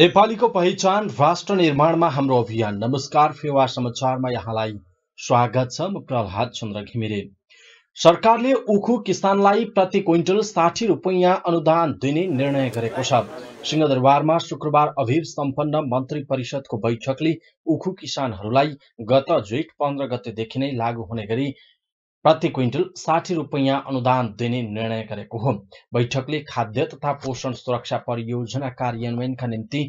नेपालीको पहिचान राष्ट्र निर्माणमा हाम्रो अभियान। नमस्कार फेवा समाचारमा यहाँलाई स्वागत छ। म प्रहलाद चन्द्र घिमिरे। सरकारले उखु किसानलाई प्रति क्विन्टल साठी रुपियाँ अनुदान दिने निर्णय गरेको छ। सिंहदरबारमा शुक्रबार अभिर सम्पन्न मन्त्री परिषदको बैठकले उखु किसानहरूलाई गत जेठ पन्ध्र गतेदेखि नै लागू हुने गरी प्रति क्विन्टल साठी रुपियाँ अनुदान दिने निर्णय गरेको हो। बैठकले खाद्य तथा पोषण सुरक्षा परियोजना कार्यान्वयनका निम्ति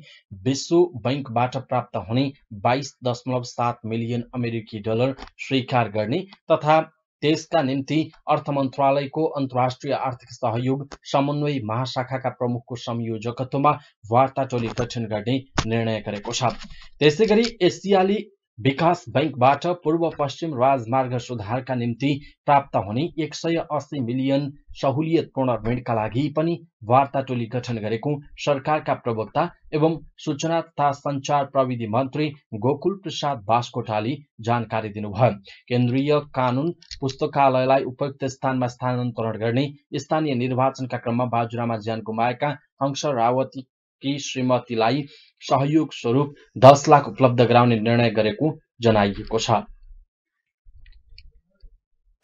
विश्व बैङ्कबाट प्राप्त हुने बाइस दशमलव सात मिलियन अमेरिकी डलर स्वीकार गर्ने तथा त्यसका निम्ति अर्थ मन्त्रालयको अन्तर्राष्ट्रिय आर्थिक सहयोग समन्वय महाशाखाका प्रमुखको संयोजकत्वमा वार्ता टोली गठन गर्ने निर्णय गरेको छ। त्यसै गरी एसियाली विकास बैङ्कबाट पूर्व पश्चिम राजमार्ग सुधारका निम्ति प्राप्त हुने एक सय अस्सी मिलियन सहुलियतपूर्ण ऋणका लागि पनि वार्ता टोली गठन गरेको सरकारका प्रवक्ता एवं सूचना तथा संचार प्रविधि मन्त्री गोकुल प्रसाद बास्कोटाले जानकारी दिनुभयो। केन्द्रीय कानून पुस्तकालयलाई उपयुक्त स्थानमा स्थानान्तरण गर्ने स्थानीय निर्वाचनका क्रममा बाजुरामा ज्यान गुमाएका हंस रावती कि श्रीमतीलाई सहयोग स्वरूप दस लाख उपलब्ध गराउने निर्णय गरेको जनाइएको छ।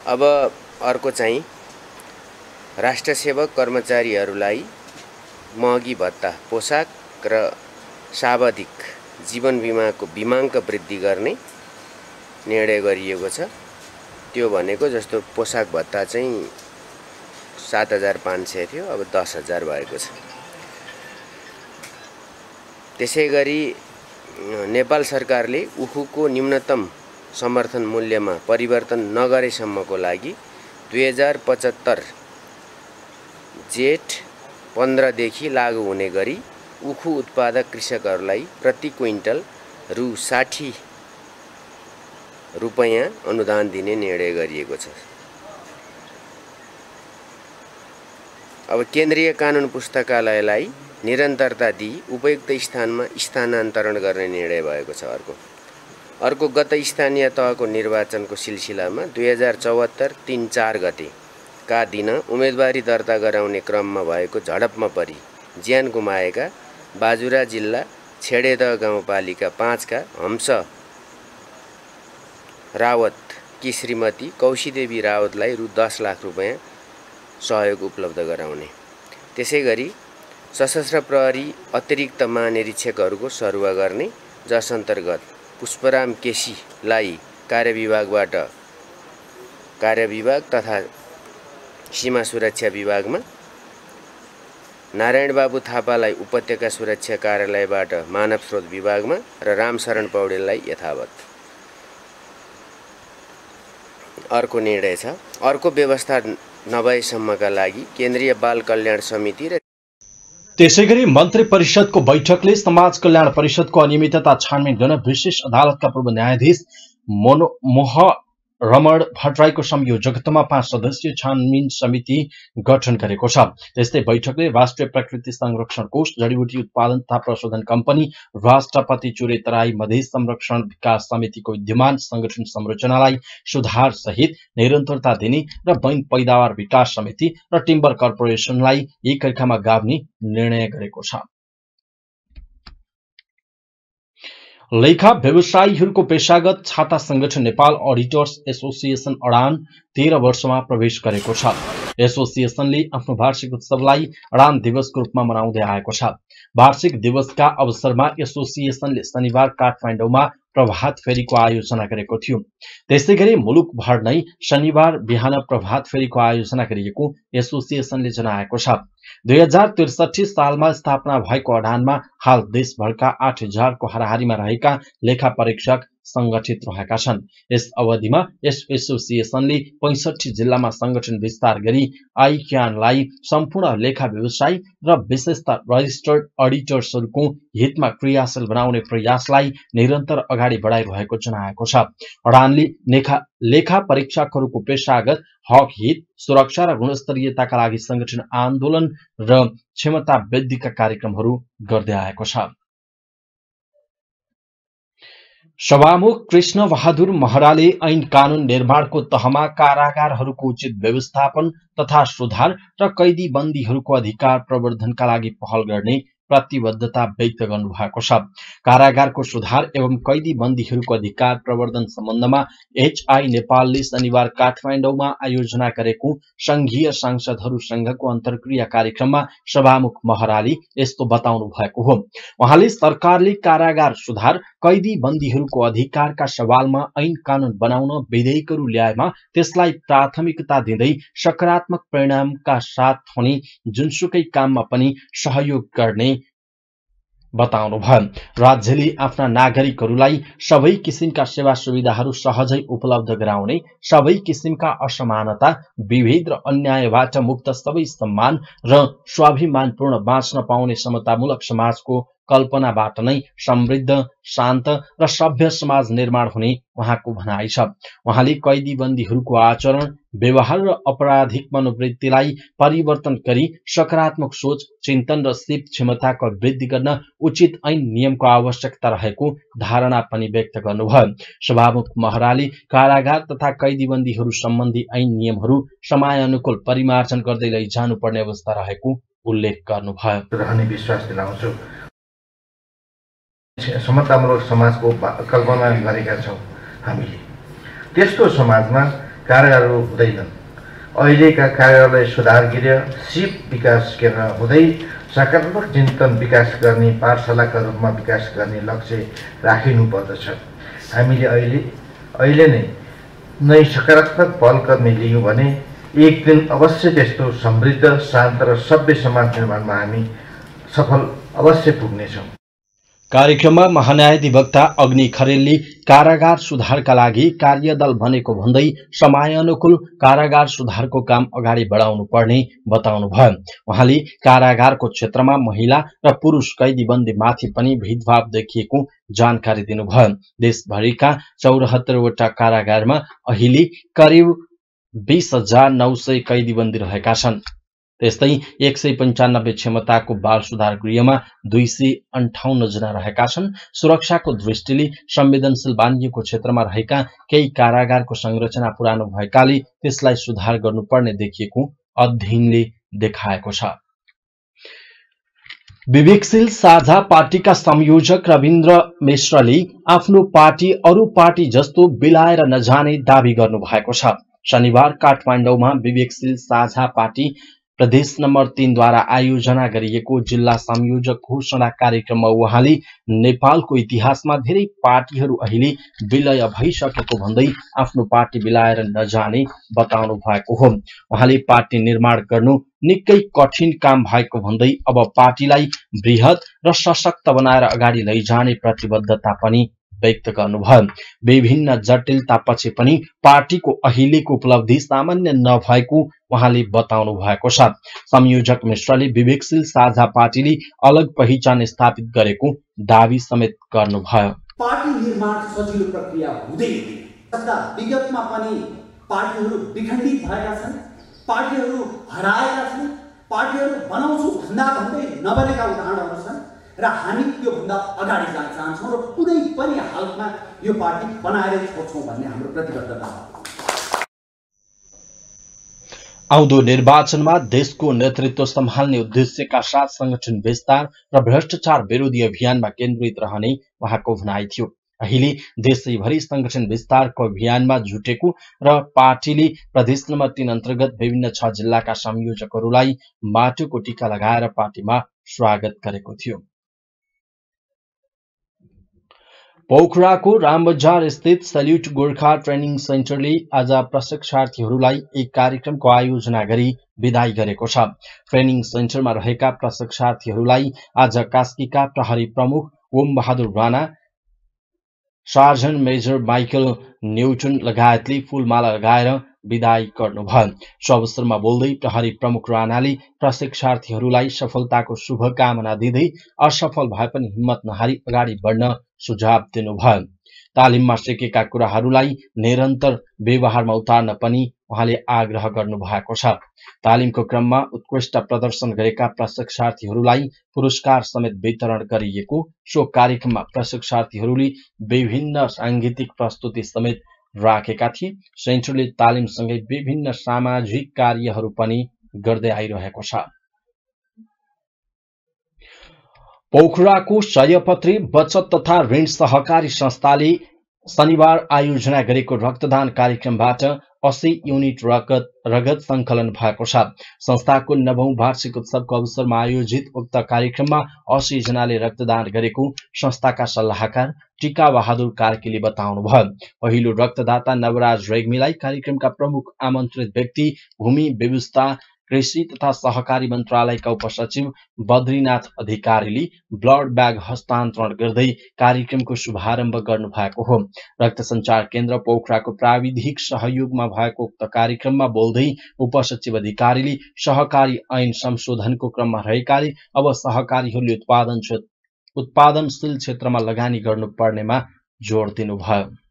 अब अर्को चाहिँ राष्ट्र सेवक कर्मचारीहरूलाई महँगी भत्ता पोसाक र सावधिक जीवन बिमाको बिमाङ्क वृद्धि गर्ने निर्णय गरिएको छ। त्यो भनेको जस्तो पोसाक भत्ता चाहिँ सात हजार पाँच सय थियो अब दस हजार भएको छ। त्यसै गरी नेपाल सरकारले उखुको न्यूनतम समर्थन मूल्यमा परिवर्तन नगरेसम्मको लागि दुई हजार पचहत्तर जेठ पन्ध्रदेखि लागू हुने गरी उखु उत्पादक कृषकहरूलाई प्रति क्विन्टल रु साठी रुपियाँ अनुदान दिने निर्णय गरिएको छ। अब केन्द्रीय कानुन पुस्तकालयलाई निरन्तरता दिई उपयुक्त स्थानमा स्थानान्तरण गर्ने निर्णय भएको छ अर्को। अर्को गत स्थानीय तहको निर्वाचनको सिलसिलामा दुई हजार चौहत्तर तिन चार गतेका दिन उम्मेदवारी दर्ता गराउने क्रममा भएको झडपमा परि। ज्यान गुमाएका बाजुरा जिल्ला छेडेदह गाउँपालिका पाँचका हंस रावत कि श्रीमती कौशीदेवी रावतलाई रु दस लाख रुपियाँ सहयोग उपलब्ध गराउने। त्यसै गरी सशस्त्र प्रहरी अतिरिक्त महानिरीक्षकहरूको सरुवा गर्ने जस अन्तर्गत पुष्पराम केसीलाई कार्यविभागबाट कार्यविभाग तथा सीमा सुरक्षा विभागमा नारायणबाबु थापालाई उपत्यका सुरक्षा कार्यालयबाट मानव स्रोत विभागमा र रामशरण पौडेललाई यथावत। अर्को निर्णय छ। अर्को व्यवस्था नभएसम्मका लागि केन्द्रीय बाल कल्याण समिति र त्यसै गरी मन्त्री परिषदको बैठकले समाज कल्याण परिषदको अनियमितता छानबिन गर्न विशेष अदालतका पूर्व न्यायाधीश मोह रमण भट्टराईको संयोजकत्वमा पाँच सदस्यीय छानबिन समिति गठन गरेको छ। त्यस्तै बैठकले राष्ट्रिय प्रकृति संरक्षण कोष जडीबुटी उत्पादन तथा प्रशोधन कम्पनी राष्ट्रपति चुरे तराई मधेस संरक्षण विकास समितिको विद्यमान संगठन संरचनालाई सुधार सहित निरन्तरता दिने र बैन पैदावार विकास समिति र टिम्बर कर्पोरेसनलाई एकअर्कामा गाभ्ने निर्णय गरेको छ। लेखा व्यवसायीहरूको पेशागत छाता संगठन नेपाल अडिटर्स एसोसिएसन अडान तेह्र वर्षमा प्रवेश गरेको छ। एसोसिएसनले आफ्नो वार्षिक उत्सवलाई अडान दिवसको रूपमा मनाउँदै आएको छ। वार्षिक दिवसका अवसरमा एसोसिएसनले शनिबार काठमाडौँमा प्रभात फेरीको आयोजना गरेको थियो। त्यसै गरी मुलुकभर नै शनिबार बिहान प्रभात फेरीको आयोजना गरिएको एसोसिएसनले जनाएको छ। दुई हजार त्रिसठी सालमा स्थापना भएको अडानमा हाल देशभरका आठ हजारको हाराहारीमा रहेका लेखा परीक्षक संगठित रहेका छन्। यस अवधिमा यस एसोसिएसनले पैसठी जिल्लामा संगठन विस्तार गरी आइक्यानलाई सम्पूर्ण लेखा व्यवसाय र विशेषता रजिस्टर्ड अडिटर्सहरूको हितमा क्रियाशील बनाउने प्रयासलाई निरन्तर अगाडि बढाइरहेको जनाएको छ। अडानले लेखा परीक्षकहरूको पेशागत हक हित सुरक्षा र गुणस्तरीयताका लागि संगठन आन्दोलन र क्षमता वृद्धिका कार्यक्रमहरू गर्दै आएको छ। सभामुख कृष्ण बहादुर महराले ऐन कानून निर्माणको तहमा कारागारहरूको उचित व्यवस्थापन तथा सुधार र कैदी बन्दीहरूको अधिकार प्रवर्धनका लागि पहल गर्ने प्रतिबद्धता व्यक्त गर्नुभएको छ। कारागारको सुधार एवं कैदी बन्दीहरूको अधिकार प्रवर्धन सम्बन्धमा एचआई नेपालले शनिबार काठमाडौँमा आयोजना गरेको संघीय सांसदहरू संघको अन्तर्क्रिया कार्यक्रममा सभामुख महराली यस्तो बताउनु भएको हो। उहाँले सरकारले कारागार सुधार कैदी बन्दीहरूको अधिकारका सवालमा ऐन कानून बनाउन विधेयकहरू ल्याएमा त्यसलाई प्राथमिकता दिँदै सकारात्मक परिणामका साथ हुने जुनसुकै काममा पनि सहयोग गर्ने बताउनुभयो। राज्यले आफ्ना नागरिकहरूलाई सबै किसिमका सेवा सुविधाहरू सहजै उपलब्ध गराउने, सबै किसिमका असमानता, विभेद र अन्यायबाट मुक्त सबै सम्मान र स्वाभिमानपूर्ण बाँच्न पाउने समतामूलक समाजको कल्पनाबाट नै समृद्ध शान्त र सभ्य समाज निर्माण हुने उहाँको भनाइ छ। उहाँले कैदी बन्दीहरूको आचरण व्यवहार र अपराधिक मनोवृत्तिलाई परिवर्तन गरी सकारात्मक सोच चिन्तन र सिप क्षमताको वृद्धि गर्न उचित ऐन नियमको आवश्यकता रहेको धारणा पनि व्यक्त गर्नुभयो। सभामुख महराले कारागार तथा कैदीबन्दीहरू सम्बन्धी ऐन नियमहरू समयानुकूल परिमार्जन गर्दै लैजानुपर्ने अवस्था रहेको उल्लेख गर्नुभयो। समतामूलक समाजको कल्पना गरेका छौँ हामीले। त्यस्तो समाजमा कारागारहरू हुँदैनन्। अहिलेका कार्यालय सुधार गृह सिप विकास केन्द्र हुँदै सकारात्मक चिन्तन विकास गर्ने पाठशालाका रूपमा विकास गर्ने लक्ष्य राखिनु पर्दछ। हामीले अहिले अहिले नै नै सकारात्मक पहल गर्ने लियौँ भने एक दिन अवश्य त्यस्तो समृद्ध शान्त र सभ्य समाज निर्माणमा हामी सफल अवश्य पुग्नेछौँ। कार्यक्रममा महान्यायाधिवक्ता अग्नि खरेलले कारागार सुधारका लागि कार्यदल बनेको भन्दै समयानुकूल कारागार सुधारको काम अगाडि बढाउनु पर्ने बताउनुभयो। उहाँले कारागारको क्षेत्रमा महिला र पुरुष कैदीबन्दीमाथि पनि भेदभाव देखिएको जानकारी दिनुभयो। देशभरिका चौरात्तरवटा कारागारमा अहिले करिब बिस हजार नौ सय कैदीबन्दी रहेका छन्। त्यस्तै एक सय पन्चानब्बे क्षमताको बाल सुधार गृहमा दुई सय अन्ठाउन्न जना रहेका छन्। सुरक्षाको दृष्टिले संवेदनशील बानिएको क्षेत्रमा रहेका केही कारागारको संरचना पुरानो भएकाले त्यसलाई सुधार गर्नुपर्ने देखिएको अध्ययनले देखाएको छ। विवेकशील साझा पार्टीका संयोजक रविन्द्र मिश्रले आफ्नो पार्टी अरू पार्टी जस्तो बिलाएर नजाने दावी गर्नु भएको छ। शनिबार काठमाडौँमा विवेकशील साझा पार्टी प्रदेश नम्बर तीनद्वारा आयोजना गरिएको जिल्ला संयोजक घोषणा कार्यक्रममा उहाँले नेपालको इतिहासमा धेरै पार्टीहरू अहिले विलय भइसकेको भन्दै आफ्नो पार्टी बिलाएर नजाने बताउनु भएको हो। उहाँले पार्टी निर्माण गर्नु निकै कठिन काम भएको भन्दै अब पार्टीलाई वृहत र सशक्त बनाएर अगाडि लैजाने प्रतिबद्धता पनि व्यक्त गर्नुभयो। विभिन्न जटिलतापछि पनि पार्टीको अहिलेको उपलब्धि सामान्य नभएको उहाँले बताउनु भएको छ। संयोजक मिश्रले विवेकशील साझा पार्टीले अलग पहिचान स्थापित गरेको दावी समेत गर्नुभयो। पार्टी निर्माण सजिलो प्रक्रिया हुँदै विगतमा पनि पार्टीहरू विखण्डित भएका छन् पार्टीहरू हराएका छन् पार्टीहरू बनाउँछु भन्दा भन्दै नबनेका उदाहरणहरू छन् र हामी त्योभन्दा अगाडि जान चाहन्छौँ र कुनै पनि हालतमा यो पार्टी बनाएरै छोड्छौँ भन्ने हाम्रो प्रतिबद्धता हो। आउँदो निर्वाचनमा देशको नेतृत्व सम्हाल्ने उद्देश्यका साथ संगठन विस्तार र भ्रष्टाचार विरोधी अभियानमा केन्द्रित रहने उहाँको भनाइ थियो। अहिले देशैभरि संगठन विस्तारको अभियानमा जुटेको र पार्टीले प्रदेश नम्बर तीन अन्तर्गत विभिन्न छ जिल्लाका संयोजकहरूलाई माटोको टिका लगाएर पार्टीमा स्वागत गरेको थियो। पोखराको रामबजार स्थित सल्युट गोर्खा ट्रेनिङ सेन्टरले आज प्रशिक्षार्थीहरूलाई एक कार्यक्रमको आयोजना गरी विदाई गरेको छ। ट्रेनिङ सेन्टरमा रहेका प्रशिक्षार्थीहरूलाई आज कास्कीका प्रहरी प्रमुख Om Bahadur Rana sergeant major Michael Newton लगायतले फूलमाला लगाएर विदाई गर्नुभयो। सो अवसरमा बोल्दै प्रहरी प्रमुख राणाले प्रशिक्षार्थीहरूलाई सफलताको शुभकामना दिँदै असफल भए पनि हिम्मत नहारी अगाडि बढ्न सुझाव दिनुभयो। तालिममा सिकेका कुराहरूलाई निरन्तर व्यवहारमा उतार्न पनि उहाँले आग्रह गर्नुभएको छ। तालिमको क्रममा उत्कृष्ट प्रदर्शन गरेका प्रशिक्षार्थीहरूलाई पुरस्कार समेत वितरण गरिएको सो कार्यक्रममा प्रशिक्षार्थीहरूले विभिन्न साङ्गीतिक प्रस्तुति समेत राखेका थिए। सेन्टरले तालिमसँगै विभिन्न सामाजिक कार्यहरू पनि गर्दै आइरहेको छ। पोखराको सयपत्री बचत तथा ऋण सहकारी संस्थाले शनिबार आयोजना गरेको रक्तदान कार्यक्रमबाट अस्सी युनिट रगत रगत सङ्कलन भएको छ। संस्थाको नवौं वार्षिक उत्सवको अवसरमा आयोजित उक्त कार्यक्रममा अस्सी जनाले रक्तदान गरेको संस्थाका सल्लाहकार टिका बहादुर कार्कीले बताउनुभयो। पहिलो रक्तदाता नवराज रेग्मीलाई कार्यक्रमका प्रमुख आमन्त्रित व्यक्ति भूमि व्यवस्था कृषि तथा सहकारी मन्त्रालयका उपसचिव बद्रीनाथ अधिकारीले ब्लड ब्याग हस्तान्तरण गर्दै कार्यक्रमको शुभारम्भ गर्नुभएको हो। रक्त सञ्चार केन्द्र पोखराको प्राविधिक सहयोगमा भएको उक्त कार्यक्रममा बोल्दै उपसचिव अधिकारीले सहकारी ऐन संशोधनको क्रममा रहेकाले अब सहकारीहरूले उत्पादन उत्पादनशील क्षेत्रमा लगानी गर्नुपर्नेमा जोड दिनुभयो।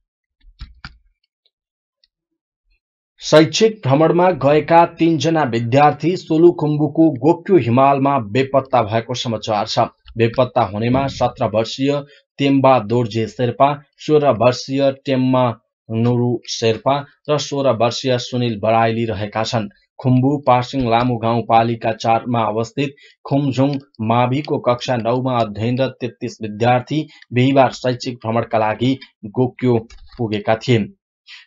शैक्षिक भ्रमणमा गएका तीनजना विद्यार्थी सोलुखुम्बुको गोक्यो हिमालमा बेपत्ता भएको समाचार छ। बेपत्ता हुनेमा सत्र वर्षीय तेम्बा दोर्जे शेर्पा सोह्र वर्षीय टेम्मा नुरु शेर्पा र सोह्र वर्षीय सुनिल बराइली रहेका छन्। खुम्बु पासिङ लामु गाउँपालिका चारमा अवस्थित खुमझुङ माविको कक्षा नौमा अध्ययनरत तेत्तिस विद्यार्थी बिहिबार शैक्षिक भ्रमणका लागि गोक्यो पुगेका थिए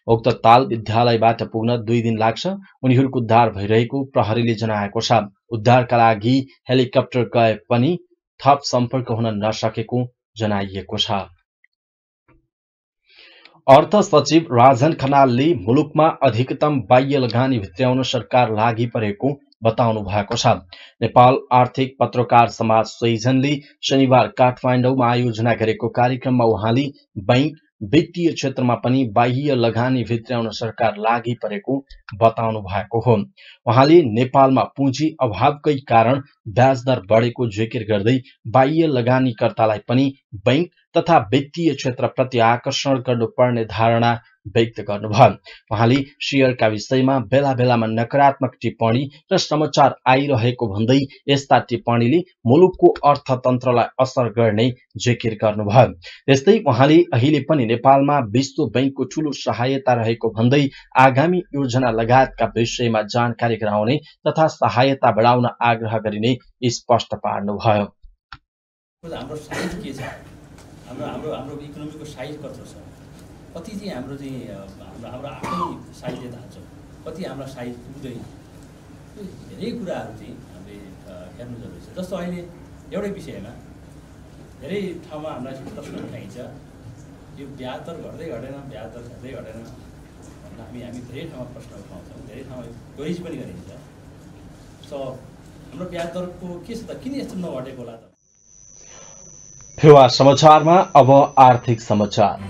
उक्त ताल विद्यालयबाट पुग्न दुई दिन लाग्छ। उनीहरूको उद्धार भइरहेको प्रहरीले जनाएको छ। उद्धारका लागि हेलिकप्टर गए पनि थप सम्पर्क हुन नसकेको जनाइएको छ। अर्थ सचिव राजन खनालले मुलुकमा अधिकतम बाह्य लगानी भित्र्याउन सरकार लागि परेको बताउनु भएको छ। नेपाल आर्थिक पत्रकार समाज संयोजनले शनिबार काठमाडौँमा आयोजना गरेको कार्यक्रममा उहाँले बैंक वित्तीय क्षेत्रमा पनि बाह्य लगानी भित्र्याउन सरकार लागि परेको बताउनु भएको हो। उहाँले नेपालमा पुँजी अभावकै कारण ब्याज दर बढेको जिकिर गर्दै बाह्य लगानीकर्तालाई पनि बैंक तथा वित्तीय क्षेत्रप्रति आकर्षण गर्नुपर्ने धारणा व्यक्त गर्नुभयो। उहाँले सेयरका विषयमा बेला बेलामा नकारात्मक टिप्पणी र समाचार आइरहेको भन्दै यस्ता टिप्पणीले मुलुकको अर्थतन्त्रलाई असर गर्ने जिकिर गर्नुभयो। त्यस्तै उहाँले अहिले पनि नेपालमा विश्व बैङ्कको ठूलो सहायता रहेको भन्दै आगामी योजना लगायतका विषयमा जानकारी गराउने तथा सहायता बढाउन आग्रह गरिने स्पष्ट पार्नुभयो। हाम्रो छ हाम्रो हाम्रो इकोनोमीको साइज कत्रो छ। कति चाहिँ हाम्रो चाहिँ हाम्रो हाम्रो आफ्नै साइजले थाहा कति हाम्रो साइज पुग्दैन। धेरै कुराहरू चाहिँ हामीले हेर्नु जरुरी छ। जस्तो अहिले एउटै विषयमा धेरै ठाउँमा हामीलाई प्रश्न उठाइन्छ यो ब्याज दर घट्दै घटेन ब्याज दर घट्दै घटेन भनेर हामी हामी धेरै ठाउँमा प्रश्न उठाउँछौँ। धेरै ठाउँमा क्वेरिज पनि गरिन्छ। सो हाम्रो ब्याज दरको के छ त? किन यस्तो नघटेको होला त? फेवा समाचारमा अब आर्थिक समाचार।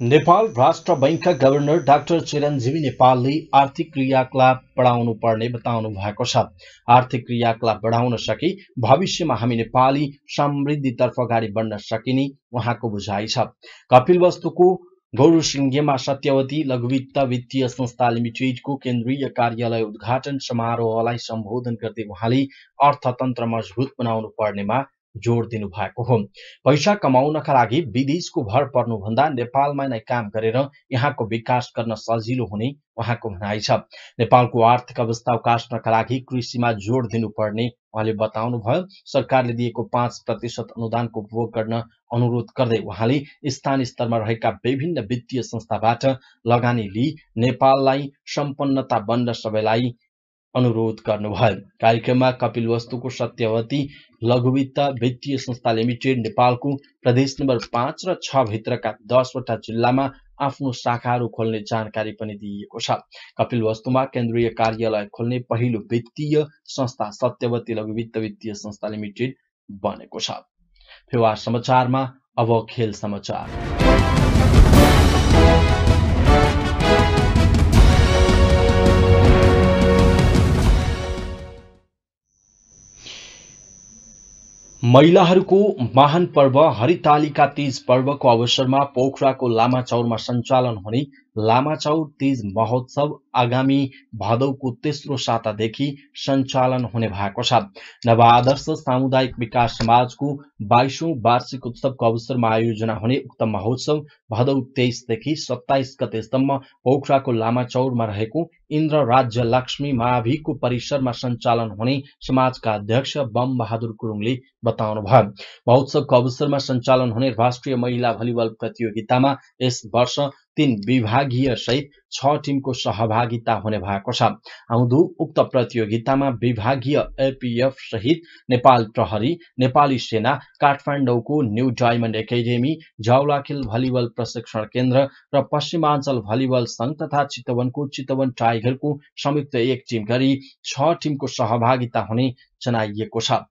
नेपाल राष्ट्र बैङ्कका गभर्नर डाक्टर चिरञ्जीवी नेपालले आर्थिक क्रियाकलाप बढाउनु पर्ने बताउनु भएको छ। आर्थिक क्रियाकलाप बढाउन सके भविष्यमा हामी नेपाली समृद्धितर्फ अगाडि बढ्न सकिने उहाँको बुझाइ छ। कपिल वस्तुको गौरसिंहेमा सत्यवती लघुवित्त वित्तीय संस्था लिमिटेडको केन्द्रीय कार्यालय उद्घाटन समारोहलाई सम्बोधन गर्दै उहाँले अर्थतन्त्र मजबुत बनाउनु पर्नेमा जोड दिनु भएको हो। पैसा कमाउनका लागि विदेशको भर पर्नुभन्दा नेपालमा नै काम गरेर यहाँको विकास गर्न सजिलो हुने उहाँको भनाइ छ। नेपालको आर्थिक अवस्था उकास्नका लागि कृषिमा जोड दिनुपर्ने उहाँले बताउनुभयो। सरकारले दिएको पाँच प्रतिशत अनुदानको उपभोग गर्न अनुरोध गर्दै उहाँले स्थानीय स्तरमा रहेका विभिन्न वित्तीय संस्थाबाट लगानी लिई नेपाललाई सम्पन्नता बन्न सबैलाई अनुरोध गर्नुभयो। कार्यक्रममा कपिल वस्तुको सत्यवती लघुवित्त वित्तीय संस्था लिमिटेड नेपालको प्रदेश नम्बर पाँच र छ भित्रका दसवटा जिल्लामा आफ्नो शाखाहरू खोल्ने जानकारी पनि दिइएको छ। कपिल वस्तुमा केन्द्रीय कार्यालय खोल्ने पहिलो वित्तीय संस्था सत्यवती लघुवित्त वित्तीय संस्था लिमिटेड बनेको छ। फेवा समाचारमा अब खेल समाचार। महिलाहरूको महान पर्व हरितालिका तीज पर्वको अवसरमा पोखराको लामाचौरमा सञ्चालन हुने लामाचौर तीज महोत्सव आगामी भदौको तेस्रो सातादेखि सञ्चालन हुने भएको छ। नवआदर्श सामुदायिक विकास समाजको बाइसौं वार्षिक उत्सवको अवसरमा आयोजना हुने उक्त महोत्सव भदौ तेइसदेखि सत्ताइस गतेसम्म पोखराको लामाचौरमा रहेको इन्द्र राज्य लक्ष्मी माभिको परिसरमा सञ्चालन हुने समाजका अध्यक्ष बम बहादुर गुरुङले बताउनुभयो। महोत्सवको अवसरमा सञ्चालन हुने राष्ट्रिय महिला भलिबल प्रतियोगितामा यस वर्ष तीन विभागीय सहित छ टिमको सहभागिता हुने भएको छ। आउँदो उक्त प्रतियोगितामा विभागीय एपिएफ सहित नेपाल प्रहरी नेपाली सेना काठमाडौँको new diamond academy Jawalakhel volleyball प्रशिक्षण केन्द्र र पश्चिमाञ्चल भलिबल संघ तथा चितवनको चितवन टाइगरको संयुक्त एक टिम गरी छ टिमको सहभागिता हुने जनाइएको छ।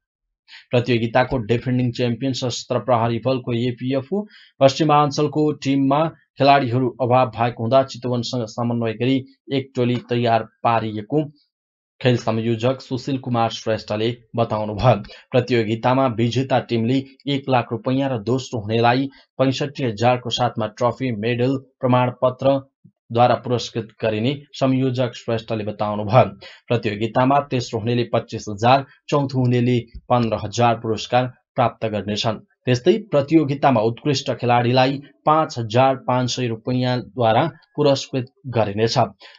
प्रतियोगिताको डिफेन्डिङ च्याम्पियन सशस्त्र प्रहरी बलको एपिएफओ पश्चिमाञ्चलको टिममा खेलाडीहरू अभाव भएको हुँदा चितवनसँग समन्वय गरी एक टोली तयार पारिएको खेल संयोजक सुशील कुमार श्रेष्ठले बताउनुभयो प्रतियोगितामा विजेता टिमले एक लाख रुपियाँ र दोस्रो हुनेलाई पैँसठी हजारको साथमा ट्रफी मेडल प्रमाणपत्र द्वारा पुरस्कृत गरिने संयोजक श्रेष्ठले बताउनुभयो प्रतियोगितामा तेस्रो हुनेले पच्चिस हजार चौथो हुनेले पन्ध्र हजार पुरस्कार प्राप्त गर्नेछन्। त्यस्तै प्रतियोगितामा उत्कृष्ट खेलाडीलाई पाँच हजार पाँच सय रुपियाँद्वारा पुरस्कृत गरिनेछ।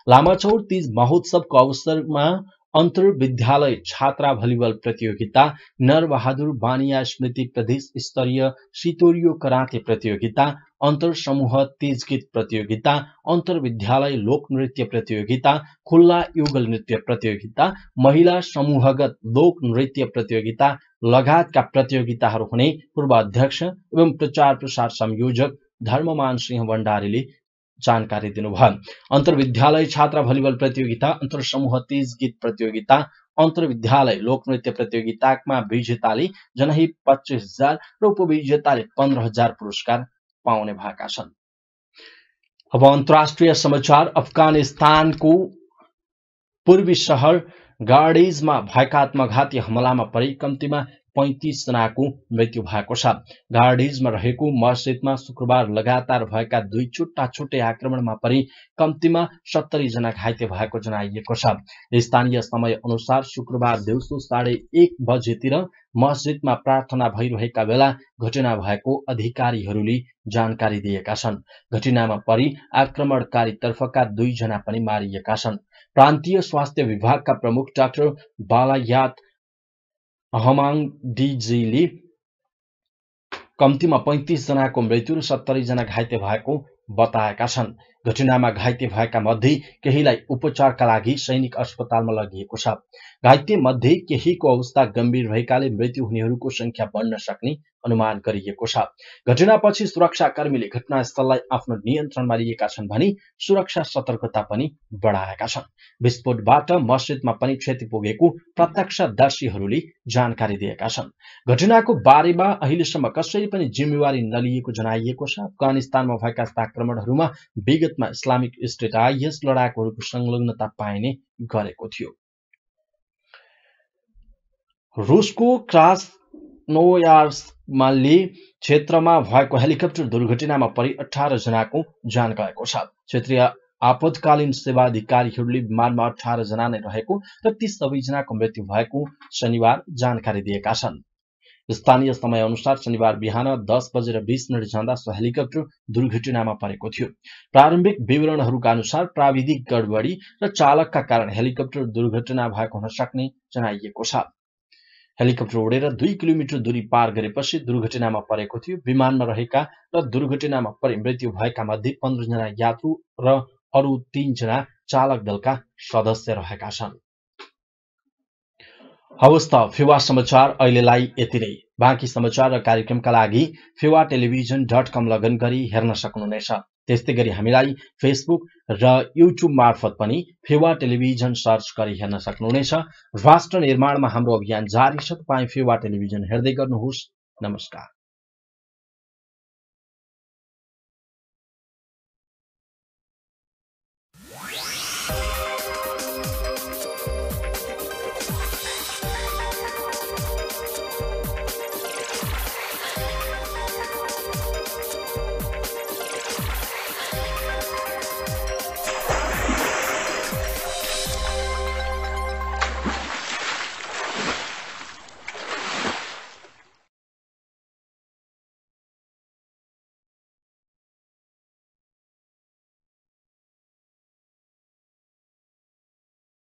लामाचौर तीज महोत्सवको अवसरमा अन्तर विद्यालय छात्रा भलिबल प्रतियोगिता नरबहादुर बानिया स्मृति प्रदेश स्तरीय सितोरियो कराते प्रतियोगिता अन्तर समूह तेज गीत प्रतियोगिता अन्तर विद्यालय लोक नृत्य प्रतियोगिता खुल्ला युगल नृत्य प्रतियोगिता महिला समूहगत लोक नृत्य प्रतियोगिता लगायतका प्रतियोगिताहरू हुने पूर्व अध्यक्ष एवं प्रचार प्रसार संयोजक धर्ममान सिंह भण्डारीले जानकारी दिनुभयो। अन्तर्विद्यालय छात्र भलिबल प्रतियोगिता अन्तर समूह तेज गीत प्रतियोगिता, अन्तर्विद्यालय लोकनृत्य प्रतियोगितामा विजेताले जनही पच्चिस हज़ार, र उपविजेताले हज़ार पुरस्कार भएका छन्। अब अन्तर्राष्ट्रिय समाचार, अफगानिस्तानको पूर्वी सहर गार्डेजमा भएका आत्मघाती हमलामा परि कम्तीमा जनाको मृत्यु भएको छ। गार्डिजमा रहेको मस्जिदमा शुक्रबार लगातार भएका दुई छुट्टा छुट्टै आक्रमणमा परि कम्तीमा सत्तरी जना घाइते भएको जनाइएको छ। स्थानीय समय अनुसार शुक्रबार दिउँसो साढे एक बजेतिर मस्जिदमा प्रार्थना भइरहेका बेला घटना भएको अधिकारीहरूले जानकारी दिएका छन्। घटनामा परि आक्रमणकारीतर्फका दुईजना पनि मारिएका छन्। प्रान्तीय स्वास्थ्य विभागका प्रमुख डाक्टर बालायात हमाङडीजीले कम्तीमा पैँतिस जनाको मृत्यु र सत्तरी जना घाइते भएको बताएका छन्। घटनामा घाइते भएका मध्ये केहीलाई उपचारका लागि सैनिक अस्पतालमा लगिएको छ। घाइते मध्ये केहीको अवस्था गम्भीर भएकाले मृत्यु हुनेहरूको संख्या बढ्न सक्ने अनुमान गरिएको छ। घटनापछि सुरक्षाकर्मीले घटनास्थललाई आफ्नो नियन्त्रणमा लिएका छन् भने सुरक्षा सतर्कता पनि बढाएका छन्। विस्फोटबाट मस्जिदमा पनि क्षति पुगेको प्रत्यक्षदर्शीहरूले जानकारी दिएका छन्। घटनाको बारेमा अहिलेसम्म कसैले पनि जिम्मेवारी नलिएको जनाइएको छ। अफगानिस्तानमा भएका आक्रमणहरूमा विगतमा इस्लामिक स्टेट आइएस लडाकुहरूको संलग्नता पाइने गरेको थियो। रुसको क्रास नोयार्समाली क्षेत्रमा भएको हेलिकप्टर दुर्घटनामा परि अठार जनाको ज्यान गएको छ। क्षेत्रीय आपतकालीन सेवा अधिकारीहरूले विमानमा अठार जना नै रहेको र ती सबैजनाको मृत्यु भएको शनिबार जानकारी दिएका छन्। स्थानीय समय अनुसार शनिबार बिहान दस बजेर बिस मिनट जाँदा सो हेलिकप्टर दुर्घटनामा परेको थियो। प्रारम्भिक विवरणहरूका अनुसार प्राविधिक गडबडी र चालकका कारण हेलिकप्टर दुर्घटना भएको हुन सक्ने जनाइएको छ। हेलिकप्टर उडेर दुई किलोमिटर दूरी पार गरेपछि दुर्घटनामा परेको थियो। विमानमा रहेका र दुर्घटनामा परे मृत्यु भएका मध्ये पन्ध्रजना यात्रु र अरू तीनजना चालक दलका सदस्य रहेका छन्। हवस् त फेवा समाचार अहिलेलाई यति नै। बाँकी समाचार र कार्यक्रमका लागि फेवा टेलिभिजन डट कम लगन गरी हेर्न सक्नुहुनेछ। त्यस्तै गरी हामीलाई फेसबुक र युट्युब मार्फत पनि फेवा टेलिभिजन सर्च गरी हेर्न सक्नुहुनेछ। राष्ट्र निर्माणमा हाम्रो अभियान जारी छ। तपाईँ फेवा टेलिभिजन हेर्दै गर्नुहोस्। नमस्कार।